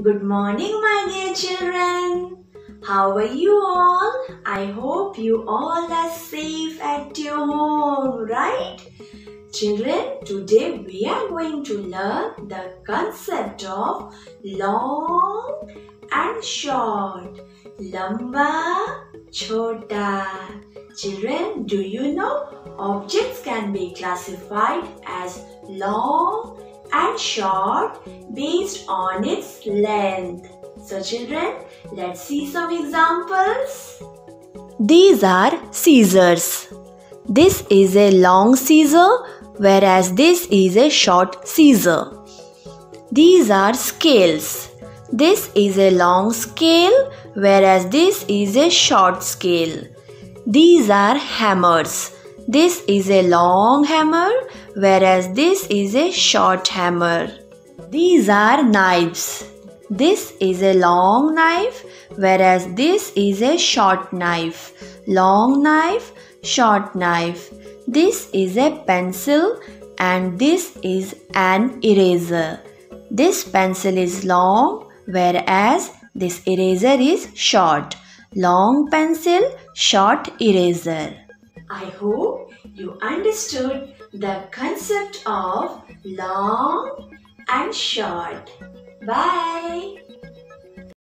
Good morning, my dear children. How are you all? I hope you all are safe at your home, right? Children, today we are going to learn the concept of long and short. Lamba, chota. Children, do you know objects can be classified as long and short based on its length. So children, let's see some examples. These are scissors. This is a long scissor whereas this is a short scissor. These are scales. This is a long scale whereas this is a short scale. These are hammers. This is a long hammer whereas this is a short hammer. These are knives. This is a long knife whereas this is a short knife. Long knife, short knife. This is a pencil and this is an eraser. This pencil is long whereas this eraser is short. Long pencil, short eraser. I hope you understood the concept of long and short. Bye.